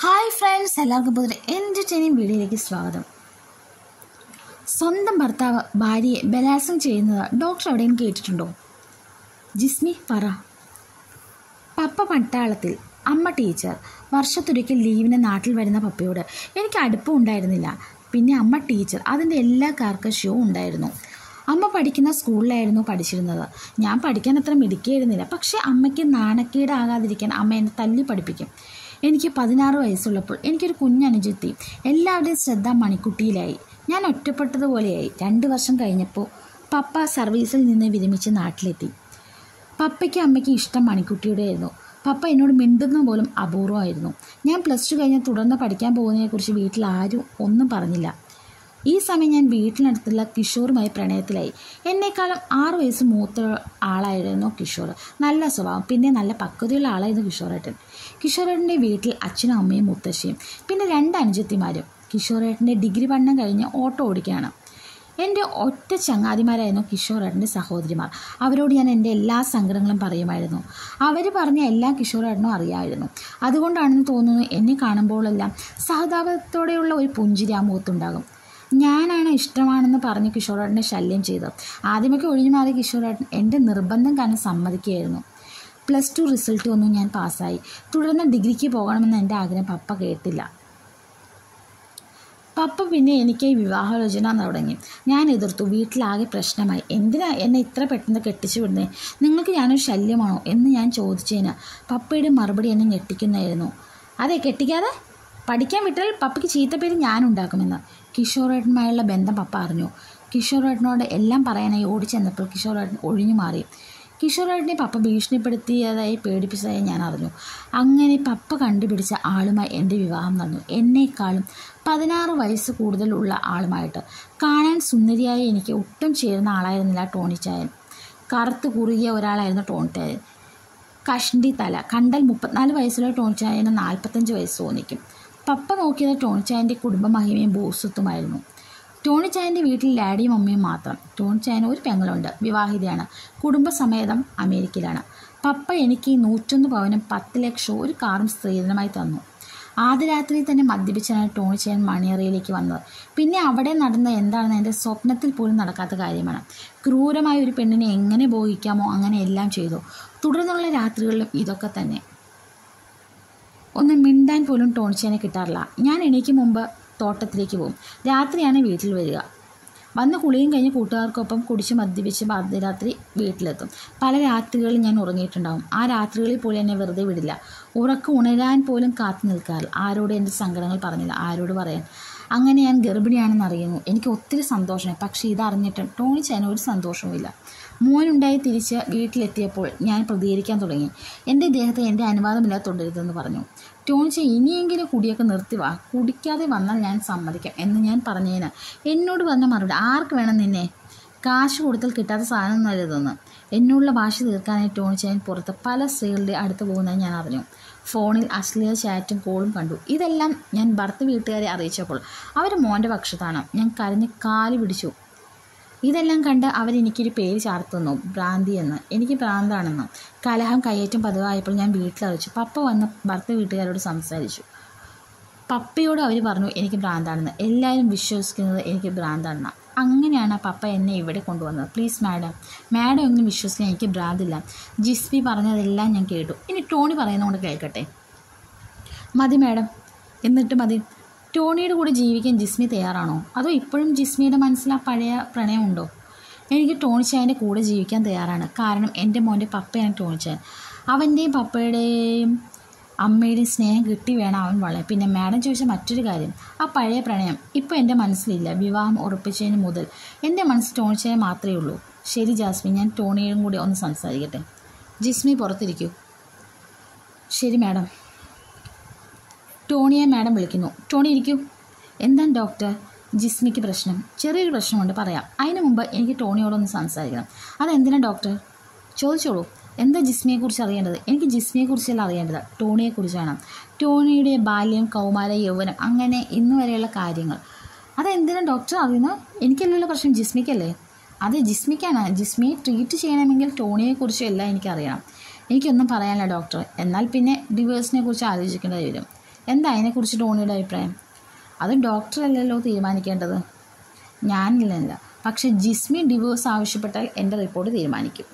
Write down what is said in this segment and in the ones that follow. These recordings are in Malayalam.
ഹായ് ഫ്രണ്ട്സ് എല്ലാവർക്കും പുതിയ എന്റർടൈനിങ് വീഡിയോയിലേക്ക് സ്വാഗതം. സ്വന്തം ഭർത്താവ് ഭാര്യയെ ബലാത്സംഗം ചെയ്യുന്നത് ഡോക്ടർ എവിടെയും കേട്ടിട്ടുണ്ടോ? ജിസ്മി പറ. പപ്പ പട്ടാളത്തിൽ അമ്മ ടീച്ചർ വർഷത്തൊരിക്കൽ ലീവിന് നാട്ടിൽ വരുന്ന പപ്പയോട് എനിക്ക് അടുപ്പം ഉണ്ടായിരുന്നില്ല. പിന്നെ അമ്മ ടീച്ചർ അതിന്റെ എല്ലാ കാർക്കശ്യവും ഉണ്ടായിരുന്നു. അമ്മ പഠിക്കുന്ന സ്കൂളിലായിരുന്നു പഠിച്ചിരുന്നത്. ഞാൻ പഠിക്കാൻ അത്ര മിടുക്കിയായിരുന്നില്ല. പക്ഷേ അമ്മയ്ക്ക് നാണക്കേടാകാതിരിക്കാൻ അമ്മ എന്നെ തല്ലി പഠിപ്പിക്കും. എനിക്ക് പതിനാറ് വയസ്സുള്ളപ്പോൾ എനിക്കൊരു കുഞ്ഞനുജത്തി. എല്ലാവരുടെയും ശ്രദ്ധ മണിക്കുട്ടിയിലായി. ഞാൻ ഒറ്റപ്പെട്ടതുപോലെയായി. രണ്ട് വർഷം കഴിഞ്ഞപ്പോൾ പപ്പ സർവീസിൽ നിന്ന് വിരമിച്ച് നാട്ടിലെത്തി. പപ്പയ്ക്കും അമ്മയ്ക്കും ഇഷ്ടം മണിക്കുട്ടിയുടെയായിരുന്നു. പപ്പ എന്നോട് മിണ്ടുന്ന പോലും അപൂർവമായിരുന്നു. ഞാൻ പ്ലസ് ടു കഴിഞ്ഞ് തുടർന്ന് പഠിക്കാൻ പോകുന്നതിനെക്കുറിച്ച് വീട്ടിൽ ആരും ഒന്നും പറഞ്ഞില്ല. ഈ സമയം ഞാൻ വീട്ടിനടുത്തുള്ള കിഷോറുമായി പ്രണയത്തിലായി. എന്നെക്കാളും ആറ് വയസ്സ് മൂത്ത ആളായിരുന്നു കിഷോർ നല്ല സ്വഭാവം പിന്നെ നല്ല പക്വതയുള്ള ആളായിരുന്നു കിഷോറേട്ടൻ. കിഷോറേട്ടന്റെ വീട്ടിൽ അച്ഛനും അമ്മയും മുത്തശ്ശിയും പിന്നെ രണ്ട് അനുജത്തിമാരും. കിഷോറേട്ടന്റെ ഡിഗ്രി പഠനം കഴിഞ്ഞ് ഓട്ടോ ഓടിക്കുകയാണ്. എന്റെ ഒറ്റ ചങ്ങാതിമാരായിരുന്നു കിഷോറേട്ടന്റെ സഹോദരിമാർ. അവരോട് ഞാൻ എന്റെ എല്ലാ സങ്കടങ്ങളും പറയുമായിരുന്നു. അവർ പറഞ്ഞ എല്ലാ കിഷോറേട്ടനും അറിയാമായിരുന്നു. അതുകൊണ്ടാണെന്ന് തോന്നുന്നു എന്നെ കാണുമ്പോഴെല്ലാം സഹതാപത്തോടെയുള്ള ഒരു പുഞ്ചിരി ആ മുഖത്തുണ്ടാകും. ഞാനാണ് ഇഷ്ടമാണെന്ന് പറഞ്ഞ് കിഷോറേട്ടനെ ശല്യം ചെയ്തത്. ആദ്യമൊക്കെ ഒഴിഞ്ഞു മാറി കിഷോറേട്ടൻ എന്റെ നിർബന്ധം കാരണം സമ്മതിക്കുകയായിരുന്നു. പ്ലസ് ടു റിസൾട്ട് ഒന്നും ഞാൻ പാസ്സായി. തുടർന്ന് ഡിഗ്രിക്ക് പോകണമെന്ന് എന്റെ ആഗ്രഹം പപ്പ കേട്ടില്ല. പപ്പ പിന്നെ എനിക്ക് വിവാഹലോചന തുടങ്ങി. ഞാൻ എതിർത്തു. വീട്ടിലാകെ പ്രശ്നമായി. എന്തിനാ എന്നെ ഇത്ര പെട്ടെന്ന് കെട്ടിച്ചു വിടുന്നത് നിങ്ങൾക്ക് ഞാനൊരു ശല്യമാണോ എന്ന് ഞാൻ ചോദിച്ചതിന് പപ്പയുടെ മറുപടി എന്നെ ഞെട്ടിക്കുന്നതായിരുന്നു. അതെ കെട്ടിക്കാതെ? പഠിക്കാൻ വിട്ടാൽ പപ്പയ്ക്ക് ചീത്തപ്പേര് ഞാൻ ഉണ്ടാക്കുമെന്ന്. കിഷോറേട്ടനുമായുള്ള ബന്ധം പപ്പ അറിഞ്ഞു. കിഷോറേട്ടനോട് എല്ലാം പറയാനായി ഓടിച്ചെന്നപ്പോൾ കിഷോറേട്ടൻ ഒഴിഞ്ഞു മാറി. കിഷോറേട്ടനെ പപ്പ ഭീഷണിപ്പെടുത്തിയതായി പേടിപ്പിച്ചതായി ഞാൻ അറിഞ്ഞു. അങ്ങനെ പപ്പ കണ്ടുപിടിച്ച ആളുമായി എന്റെ വിവാഹം നടന്നു. എന്നേക്കാളും പതിനാറ് വയസ്സ് കൂടുതലുള്ള ആളുമായിട്ട്. കാണാൻ സുന്ദരിയായി എനിക്ക് ഒട്ടും ചേരുന്ന ആളായിരുന്നില്ല ടോണിച്ചായൻ കറുത്ത് കുറുകിയ ഒരാളായിരുന്നു ടോണിച്ചായൻ കഷ്ണ്ടി തല. കണ്ടൽ മുപ്പത്തിനാല് വയസ്സുള്ള ടോണിച്ചായന് നാൽപ്പത്തഞ്ച് വയസ്സ് തോന്നിക്കും. പപ്പ നോക്കിയത് ടോണിച്ചായന്റെ കുടുംബ മഹിമയും ഭൂസ്വത്തുമായിരുന്നു ടോണിച്ചായന്റെ വീട്ടിൽ ഡാഡിയും അമ്മയും മാത്രം. ടോണിച്ചായന് ഒരു പെങ്ങളുണ്ട്. വിവാഹിതയാണ്. കുടുംബസമേതം അമേരിക്കയിലാണ്. പപ്പ എനിക്ക് നൂറ്റൊന്ന് പവനും പത്ത് ലക്ഷവും ഒരു കാറും സ്ത്രീധനമായി തന്നു. ആദ്യ രാത്രി തന്നെ മദ്യപിച്ചാണ് ടോണിച്ചായൻ മണിയറയിലേക്ക് വന്നത്. പിന്നെ അവിടെ നടന്ന എന്താണെന്ന് എന്റെ സ്വപ്നത്തിൽ പോലും നടക്കാത്ത കാര്യമാണ്. ക്രൂരമായ ഒരു പെണ്ണിനെ എങ്ങനെ ബോഹിക്കാമോ അങ്ങനെ എല്ലാം ചെയ്തു. തുടർന്നുള്ള രാത്രികളിലും ഇതൊക്കെ തന്നെ. ഒന്ന് മിണ്ടാൻ പോലും ടോണിച്ചാനെ കിട്ടാറില്ല. ഞാൻ എണീക്ക് മുമ്പ് തോട്ടത്തിലേക്ക് പോകും. രാത്രിയാണ് വീട്ടിൽ വരിക. വന്ന് കുളിയും കഴിഞ്ഞ് കൂട്ടുകാർക്കൊപ്പം കുടിച്ച് മദ്യപിച്ച് അർദ്ധരാത്രി വീട്ടിലെത്തും. പല രാത്രികളിൽ ഞാൻ ഉറങ്ങിയിട്ടുണ്ടാവും. ആ രാത്രികളിൽ പോലും എന്നെ വെറുതെ വിടില്ല. ഉറക്കം ഉണരാൻ പോലും കാത്തു നിൽക്കാറില്ല. ആരോട് എന്റെ സങ്കടങ്ങൾ പറഞ്ഞില്ല. ആരോട് പറയാൻ. അങ്ങനെ ഞാൻ ഗർഭിണിയാണെന്ന് അറിയുന്നു. എനിക്ക് ഒത്തിരി സന്തോഷമായി. പക്ഷേ ഇതറിഞ്ഞിട്ട് ടോണി ചാൻ ഒരു സന്തോഷവുമില്ല. മോനുണ്ടായി തിരിച്ച് വീട്ടിലെത്തിയപ്പോൾ ഞാൻ പ്രതികരിക്കാൻ തുടങ്ങി. എന്റെ ദേഹത്തെ എന്റെ അനുവാദമില്ലാതെ തുടരുതെന്ന് പറഞ്ഞു. ടോണിച്ച് ഇനിയെങ്കിലും കുടിയൊക്കെ നിർത്തി വാ. കുടിക്കാതെ വന്നാൽ ഞാൻ സമ്മതിക്കാം എന്ന് ഞാൻ പറഞ്ഞതിന് എന്നോട് പറഞ്ഞ മറുപടി ആർക്ക് വേണം നിന്നെ? കാശ് കൊടുത്താൽ കിട്ടാത്ത സാധനം നല്ലതെന്ന് എന്നോടുള്ള ഭാഷ തീർക്കാനായി ടോണിച്ചായൻ പുറത്ത് പല സ്ത്രീകളുടെ അടുത്ത് പോകുന്നത് ഞാൻ അറിഞ്ഞു. ഫോണിൽ അശ്ലീല ചാറ്റും കോളും കണ്ടു. ഇതെല്ലാം ഞാൻ ഭർത്ത വീട്ടുകാരെ അറിയിച്ചപ്പോൾ അവർ മോന്റെ പക്ഷത്താണ്. ഞാൻ കരഞ്ഞ് കാൽ പിടിച്ചു. ഇതെല്ലാം കണ്ട് അവരെനിക്കൊരു പേര് ചാർത്തുന്നു. ഭ്രാന്തി എന്ന്. എനിക്ക് ഭ്രാന്താണെന്ന്. കലഹം കയ്യേറ്റം പതിവായപ്പോൾ ഞാൻ വീട്ടിലറിച്ചു പപ്പ വന്ന് ഭർത്ത വീട്ടുകാരോട് സംസാരിച്ചു. പപ്പയോട് അവർ പറഞ്ഞു എനിക്ക് ഭ്രാന്താണെന്ന്. എല്ലാവരും വിശ്വസിക്കുന്നത് എനിക്ക് ഭ്രാന്താണെന്ന്. അങ്ങനെയാണ് പപ്പ എന്നെ ഇവിടെ കൊണ്ടുവന്നത്. പ്ലീസ് മാഡം മാഡം ഒന്നും വിശ്വസിക്കാൻ എനിക്ക് ഭ്രാന്തില്ല. ജിസ്ബി പറഞ്ഞതെല്ലാം ഞാൻ കേട്ടു. ഇനി ടോണി പറയുന്നതുകൊണ്ട് കേൾക്കട്ടെ? മതി മാഡം എന്നിട്ട് മതി. ടോണിയുടെ കൂടെ ജീവിക്കാൻ ജിസ്മി തയ്യാറാണോ? അതോ ഇപ്പോഴും ജിസ്മിയുടെ മനസ്സിൽ ആ പഴയ പ്രണയമുണ്ടോ എനിക്ക് ടോണിച്ചായന്റെ കൂടെ ജീവിക്കാൻ തയ്യാറാണ്. കാരണം എന്റെ മോന്റെ പപ്പയാണ് ടോണിച്ചായൻ. അവന്റെയും പപ്പയുടെയും അമ്മയുടെയും സ്നേഹം കിട്ടി വേണം അവൻ വളരെ പിന്നെ മാഡം ചോദിച്ച മറ്റൊരു കാര്യം. ആ പഴയ പ്രണയം ഇപ്പോൾ എന്റെ മനസ്സിലില്ല. വിവാഹം ഉറപ്പിച്ചതിന് മുതൽ എന്റെ മനസ്സിൽ ടോണിച്ചായ മാത്രമേ ഉള്ളൂ. ശരി ജാസ്മി ഞാൻ ടോണിയോടും കൂടി ഒന്ന് സംസാരിക്കട്ടെ. ജിസ്മി പുറത്തിരിക്കൂ. ശരി മാഡം. ടോണിയെ മാഡം വിളിക്കുന്നു. ടോണി ഇരിക്കൂ. എന്താണ് ഡോക്ടർ? ജിസ്മിക്ക് പ്രശ്നം. ചെറിയൊരു പ്രശ്നമുണ്ട്. പറയാം. അതിന് മുമ്പ് എനിക്ക് ടോണിയോടൊന്ന് സംസാരിക്കണം. അതെന്തിനാണ് ഡോക്ടർ? ചോദിച്ചോളൂ. എന്താ ജിസ്മിയെക്കുറിച്ച് അറിയേണ്ടത്? എനിക്ക് ജിസ്മിയെക്കുറിച്ചല്ല അറിയേണ്ടത്. ടോണിയെക്കുറിച്ചാണ്. ടോണിയുടെ ബാല്യം കൗമാര യൗവനം അങ്ങനെ ഇന്ന് വരെയുള്ള കാര്യങ്ങൾ. അതെന്തിനാണ് ഡോക്ടർ അറിയുന്നത്? എനിക്കല്ലല്ലോ പ്രശ്നം. ജിസ്മിക്കല്ലേ? അത് ജിസ്മിക്കാണ്. ജിസ്മിയെ ട്രീറ്റ് ചെയ്യണമെങ്കിൽ ടോണിയെക്കുറിച്ചും എല്ലാം എനിക്കറിയണം. എനിക്കൊന്നും പറയാനില്ല ഡോക്ടർ. എന്നാൽ പിന്നെ ഡിവേഴ്സിനെ കുറിച്ച് ആലോചിക്കേണ്ടി വരും. എന്താ അതിനെക്കുറിച്ച് ടോണിയുടെ അഭിപ്രായം? അത് ഡോക്ടറല്ലല്ലോ തീരുമാനിക്കേണ്ടത്. ഞാനില്ലല്ല. പക്ഷേ ജിസ്മി ഡിവോഴ്സ് ആവശ്യപ്പെട്ടാൽ എന്റെ റിപ്പോർട്ട് തീരുമാനിക്കും.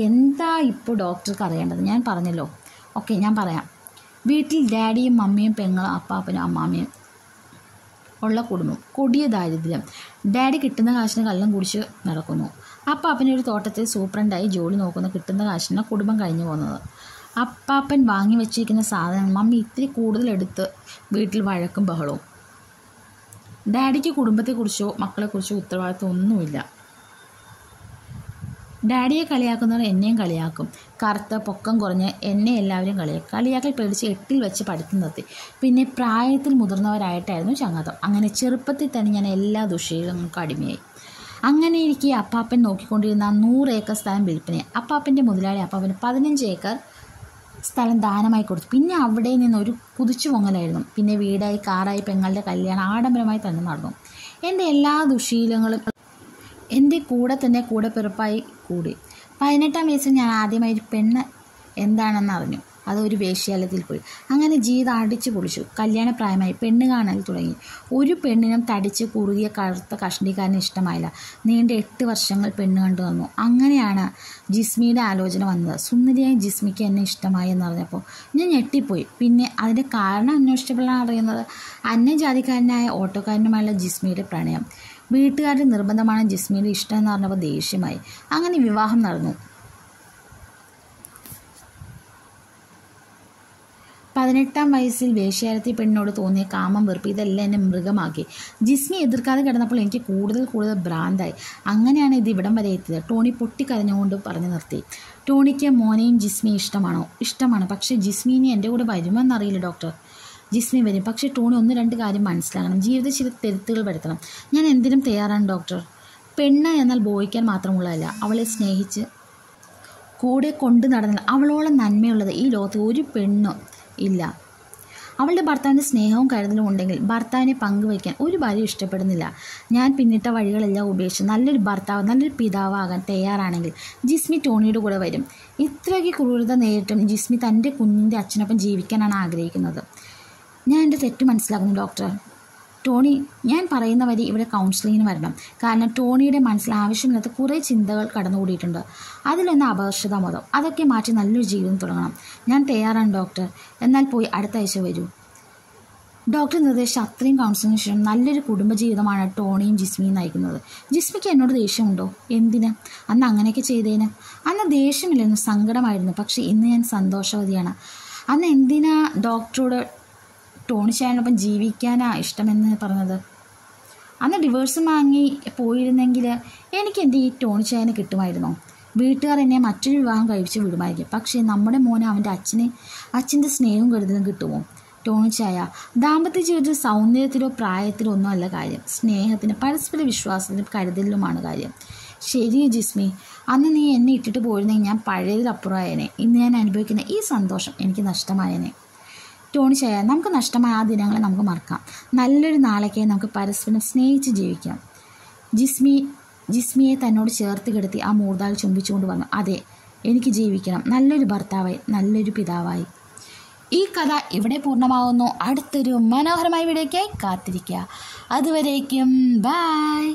എന്താ ഇപ്പോൾ ഡോക്ടർക്ക് അറിയേണ്ടത്? ഞാൻ പറഞ്ഞല്ലോ. ഓക്കെ ഞാൻ പറയാം. വീട്ടിൽ ഡാഡിയും മമ്മിയും പെങ്ങളും അപ്പാപ്പനും അമ്മാമ്മയും ഉള്ള കുടുംബം. കൊടിയ ദാരിദ്ര്യം. ഡാഡി കിട്ടുന്ന കാശിന് കള്ളം കുടിച്ച് നടക്കുന്നു. അപ്പാപ്പനൊരു തോട്ടത്തിൽ സൂപ്രണ്ടായി ജോലി നോക്കുന്ന. കിട്ടുന്ന കാശിനാണ് കുടുംബം കഴിഞ്ഞു പോകുന്നത്. അപ്പാപ്പൻ വാങ്ങി വെച്ചിരിക്കുന്ന സാധനം മമ്മി ഇത്തിരി കൂടുതൽ എടുത്ത് വീട്ടിൽ വഴക്കും ബഹളവും. ഡാഡിക്ക് കുടുംബത്തെക്കുറിച്ചോ മക്കളെക്കുറിച്ചോ ഉത്തരവാദിത്വം ഒന്നുമില്ല. ഡാഡിയെ കളിയാക്കുന്നവർ എന്നെയും കളിയാക്കും. കറുത്ത പൊക്കം കുറഞ്ഞ് എന്നെ എല്ലാവരും കളിയാക്കും. കളിയാക്കൽ പേടിച്ച് എട്ടിൽ വെച്ച് പഠിത്തം നിർത്തി. പിന്നെ പ്രായത്തിൽ മുതിർന്നവരായിട്ടായിരുന്നു ചങ്ങാത്തം. അങ്ങനെ ചെറുപ്പത്തിൽ തന്നെ ഞാൻ എല്ലാ ദുശീലങ്ങൾക്കും അടിമയായി. അങ്ങനെ ഇരിക്കെ അപ്പാപ്പൻ നോക്കിക്കൊണ്ടിരുന്ന നൂറ് ഏക്കർ സ്ഥലം വിൽപ്പനയെ അപ്പാപ്പന്റെ മുതലാളി അപ്പാപ്പന് പതിനഞ്ച് ഏക്കർ സ്ഥലം ദാനമായി കൊടുത്തു. പിന്നെ അവിടെ നിന്ന് ഒരു കുതിച്ചു പൊങ്ങലായിരുന്നു. പിന്നെ വീടായി കാറായി പെങ്ങളുടെ കല്യാണം ആഡംബരമായി തന്നെ നടന്നു. എന്റെ എല്ലാ ദുശീലങ്ങളും എന്റെ കൂടെ തന്നെ കൂടെ പിറപ്പായി കൂടി. പതിനെട്ടാം വയസ്സിൽ ഞാൻ ആദ്യമായി ഒരു പെണ്ണ് എന്താണെന്ന് അറിഞ്ഞു. അത് ഒരു പോയി. അങ്ങനെ ജീവിതം അടിച്ചു പൊളിച്ചു. കല്യാണപ്രായമായി പെണ്ണ് കാണാൻ തുടങ്ങി. ഒരു പെണ്ണിനും തടിച്ച് കുറുകിയ കറുത്ത കഷ്ണിക്കാരന് ഇഷ്ടമായില്ല. നീണ്ട എട്ട് വർഷങ്ങൾ പെണ്ണ് കണ്ടു വന്നു അങ്ങനെയാണ് ജിസ്മിയുടെ ആലോചന വന്നത്. സുന്ദരിയായി ജിസ്മിക്ക് എന്നെ ഇഷ്ടമായി എന്ന് പറഞ്ഞപ്പോൾ ഞാൻ ഞെട്ടിപ്പോയി. പിന്നെ അതിന്റെ കാരണം അന്വേഷിച്ചപ്പോഴാണ് അറിയുന്നത് അന്യജാതിക്കാരനായ ഓട്ടോക്കാരനുമായുള്ള ജിസ്മിയുടെ പ്രണയം. വീട്ടുകാരുടെ നിർബന്ധമാണ് ജിസ്മിയുടെ ഇഷ്ടം എന്ന് പറഞ്ഞപ്പോൾ ദേഷ്യമായി. അങ്ങനെ വിവാഹം നടന്നു. പതിനെട്ടാം വയസ്സിൽ വേശ്യാരത്തി പെണ്ണിനോട് തോന്നിയ കാമം വെറുപ്പ് ഇതെല്ലാം എന്നെ മൃഗമാക്കി. ജിസ്മി എതിർക്കാതെ കിടന്നപ്പോൾ എനിക്ക് കൂടുതൽ കൂടുതൽ ഭ്രാന്തായി. അങ്ങനെയാണ് ഇത് ഇവിടം വരെ എത്തിയത്. ടോണി പൊട്ടിക്കരഞ്ഞുകൊണ്ട് പറഞ്ഞു നിർത്തി. ടോണിക്ക് മോനെയും ജിസ്മി ഇഷ്ടമാണോ? ഇഷ്ടമാണ്. പക്ഷേ ജിസ്മിനെ എന്റെ കൂടെ വരുമെന്നറിയില്ല ഡോക്ടർ. ജിസ്മി വരും. പക്ഷേ ടോണി ഒന്ന് രണ്ട് കാര്യം മനസ്സിലാക്കണം. ജീവിതത്തിൽ ചില തിരുത്തുകൾ വരുത്തണം. ഞാൻ എന്തിനും തയ്യാറാണ് ഡോക്ടർ. പെണ്ണ് എന്നാൽ ബോയിക്കാൻ മാത്രമുള്ളതല്ല. അവളെ സ്നേഹിച്ച് കൂടെ കൊണ്ടു നടന്നാൽ അവളോളം നന്മയുള്ളത് ഈ ലോകത്ത് ഒരു പെണ്ണും ഇല്ല. അവളുടെ ഭർത്താവിന്റെ സ്നേഹവും കരുതലും ഉണ്ടെങ്കിൽ ഭർത്താവിനെ പങ്കുവയ്ക്കാൻ ഒരു ഭാര്യ ഇഷ്ടപ്പെടുന്നില്ല. ഞാൻ പിന്നിട്ട വഴികളെല്ലാം ഉപേക്ഷിച്ച് നല്ലൊരു ഭർത്താവ് നല്ലൊരു പിതാവാകാൻ തയ്യാറാണെങ്കിൽ ജിസ്മി ടോണിയുടെ കൂടെ വരും. ഇത്രയ്ക്ക് ക്രൂരത നേരിട്ടും ജിസ്മി തന്റെ കുഞ്ഞിന്റെ അച്ഛനൊപ്പം ജീവിക്കാനാണ് ആഗ്രഹിക്കുന്നത്. ഞാൻ എന്റെ തെറ്റ് മനസ്സിലാക്കുന്നു ഡോക്ടർ. ടോണി ഞാൻ പറയുന്ന വരി ഇവിടെ കൗൺസിലിങ്ങിന് വരണം. കാരണം ടോണിയുടെ മനസ്സിൽ ആവശ്യമില്ലാത്ത കുറേ ചിന്തകൾ കടന്നുകൂടിയിട്ടുണ്ട്. അതിലൊന്ന് അപകർഷതാബോധം അതൊക്കെ മാറ്റി നല്ലൊരു ജീവിതം തുടങ്ങണം. ഞാൻ തയ്യാറാണ് ഡോക്ടർ എന്നാൽ പോയി അടുത്ത ആഴ്ച വരൂ. ഡോക്ടർ നിർദ്ദേശിച്ച അത്രയും കൗൺസിലിന് ശേഷം നല്ലൊരു കുടുംബജീവിതമാണ് ടോണിയും ജിസ്മിയും നയിക്കുന്നത്. ജിസ്മിക്ക് എന്നോട് ദേഷ്യമുണ്ടോ? എന്തിന്? അന്ന് അങ്ങനെയൊക്കെ ചെയ്തേന്. അന്ന് ദേഷ്യമില്ലായിരുന്നു സങ്കടമായിരുന്നു. പക്ഷേ ഇന്ന് ഞാൻ സന്തോഷവതിയാണ്. അന്ന് എന്തിനാ ഡോക്ടറോട് ടോണി ചായനൊപ്പം ജീവിക്കാനാ ഇഷ്ടമെന്ന് പറഞ്ഞത്. അന്ന് ഡിവേഴ്സ് വാങ്ങി പോയിരുന്നെങ്കിൽ എനിക്ക് എന്റെ ഈ ടോണി ചായനെ കിട്ടുമായിരുന്നോ? വീട്ടുകാർ എന്നെ മറ്റൊരു വിവാഹം കഴിച്ച് വിടുമായിരിക്കും. പക്ഷേ നമ്മുടെ മോനെ അവന്റെ അച്ഛന് അച്ഛന്റെ സ്നേഹവും കരുതലും കിട്ടുമോ? ടോണി ചായ ദാമ്പത്യ ജീവിതത്തിൽ സൗന്ദര്യത്തിലോ പ്രായത്തിലോ ഒന്നും അല്ല കാര്യം. സ്നേഹത്തിന് പരസ്പര വിശ്വാസത്തിനും കരുതലിലുമാണ് കാര്യം. ശരി ജിസ്മി അന്ന് നീ എന്നെ ഇട്ടിട്ട് പോയിരുന്നെങ്കിൽ ഞാൻ പഴയതിലപ്പുറമായേനെ. ഇന്ന് ഞാൻ അനുഭവിക്കുന്ന ഈ സന്തോഷം എനിക്ക് നഷ്ടമായേനെ. ടോണി ചായ നമുക്ക് നഷ്ടമായ ആ ദിനങ്ങളെ നമുക്ക് മറക്കാം. നല്ലൊരു നാളേക്കായി നമുക്ക് പരസ്പരം സ്നേഹിച്ച് ജീവിക്കാം. ജിസ്മി ജിസ്മിയെ തന്നോട് ചേർത്ത് കിടത്തി ആ മൂർദാൽ ചുംബിച്ചുകൊണ്ട് വന്നു അതെ എനിക്ക് ജീവിക്കണം. നല്ലൊരു ഭർത്താവായി നല്ലൊരു പിതാവായി. ഈ കഥ ഇവിടെ പൂർണമാകുന്നു അടുത്തൊരു മനോഹരമായ വീഡിയോയ്ക്കായി കാത്തിരിക്കുക. അതുവരേക്കും ബായ്